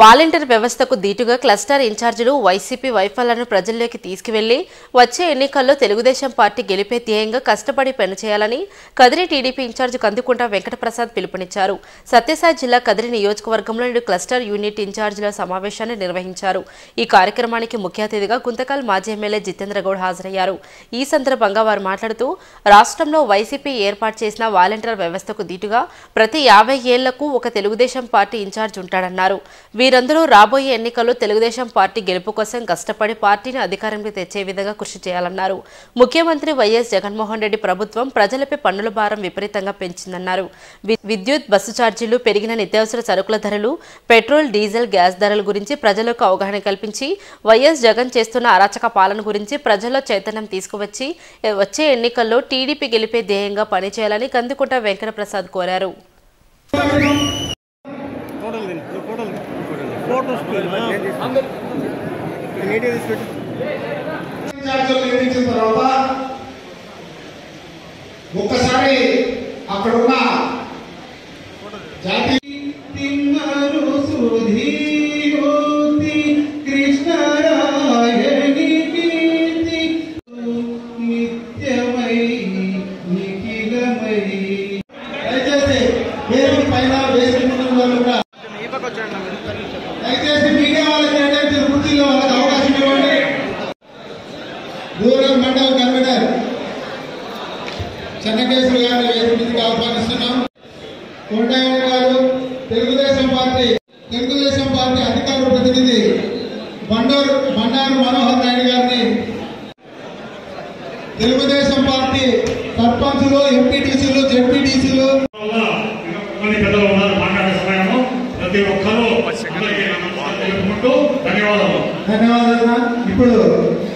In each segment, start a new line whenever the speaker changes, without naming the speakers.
Volunteer వ్యవస్థకు దీటుగా cluster ఇన్ఛార్జీలు వైసీపీ వైఫల్యాలను ప్రజల్లోకి తీసుకువెళ్ళి వచ్చే ఎన్నికల్లో తెలుగుదేశం పార్టీ గెలిపే ధ్యేయంగా కష్టపడి పనిచేయాలని కదిరి టీడీపీ ఇన్ఛార్జ్ కందుకుంట వెంకటప్రసాద్ పిలుపునిచ్చారు. సత్యసాయి జిల్లా కదిరి నియోజకవర్గంలో నేడు క్లస్టర్ యూనిట్ ఇన్ఛార్జీల సమావేశాన్ని నిర్వహించారు. ఈ కార్యక్రమానికి ముఖ్య అతిథిగా గుంతకల్ మాజీ ఎమ్మెల్యే జితేంద్ర గౌడ్ హాజరయ్యారు. ఈ సందర్భంగా వారు మాట్లాడుతూ రాష్ట్రంలో వైసీపీ ఏర్పాటు చేసిన వాలంటీర్ వ్యవస్థకు దీటుగా ప్రతి యాభై ఏళ్ళకు ఒక తెలుగుదేశం పార్టీ ఇన్ఛార్జ్ ఉంటాడన్నారు. వీరందరూ రాబోయే ఎన్నికల్లో తెలుగుదేశం పార్టీ గెలుపు కోసం కష్టపడి పార్టీని అధికారంలో తెచ్చే విధంగా కృషి చేయాలన్నారు. ముఖ్యమంత్రి వైఎస్ జగన్మోహన్ రెడ్డి ప్రభుత్వం ప్రజలపై పన్నుల భారం విపరీతంగా పెంచిందన్నారు. వి- విద్యుత్ బస్సు ఛార్జీలు పెరిగిన నిత్యావసర సరుకుల ధరలు పెట్రోల్ డీజిల్ గ్యాస్ ధరల గురించి ప్రజలకు అవగాహన కల్పించి వైఎస్ జగన్ చేస్తున్న అరాచక పాలన గురించి ప్రజల్లో చైతన్యం తీసుకువచ్చి వచ్చే ఎన్నికల్లో టీడీపీ గెలిపే ధ్యేయంగా పనిచేయాలని కందుకుంట వెంకటప్రసాద్ కోరారు.
ఇన్ఛార్జీలు నియమించిన తర్వాత ఒక్కసారి అక్కడ ఉన్న
జాతి తిమ్మరు సుధీయోతి కృష్ణరాయణి కీర్తి నిత్యమై నిఖిలమై దూరం మండల కన్వీనర్. చెన్నకేశ్వర గారిని వేదికకి ఆహ్వానిస్తున్నాం. కొండాయన గారు తెలుగుదేశం పార్టీ తెలుగుదేశం పార్టీ అధికార ప్రతినిధి బండూరు బండారు మనోహర్ నాయుడు గారిని తెలుగుదేశం పార్టీ సర్పంచులు ఎంపీటీసీలు జెడ్పీటీసీలు
కొంతమంది పెద్దలు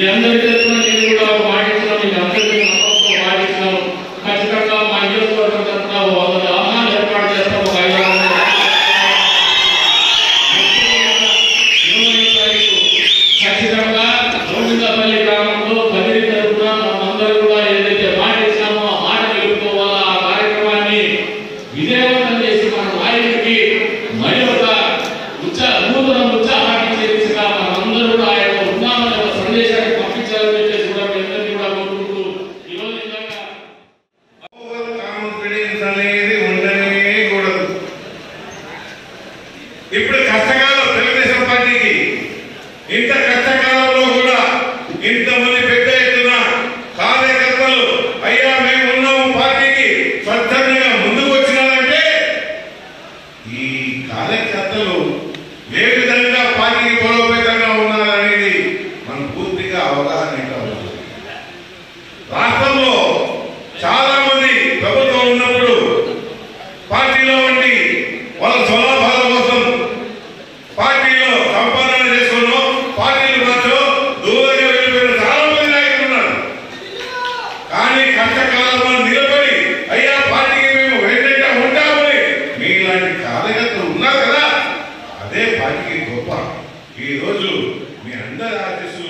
ജനവിതരണം
కాన్ఫిడెన్స్ అనేది ఉండనే కూడదు. ఇప్పుడు కష్టకాలం తెలుగుదేశం పార్టీకి. ఇంత కష్టకాలంలో కూడా ఇంతమంది పెద్ద ఎత్తున కార్యకర్తలు అయ్యా మేము ఉన్నాము పార్టీకి స్వచ్ఛందంగా ముందుకు వచ్చినారంటే ఈ కార్యకర్తలు ఏ విధంగా పార్టీకి బలోపేతంగా ఉన్నారనేది మనం పూర్తిగా అవగాహన రాష్ట్ర వారికి గొప్ప. ఈరోజు మీ అందరి ఆఫీసు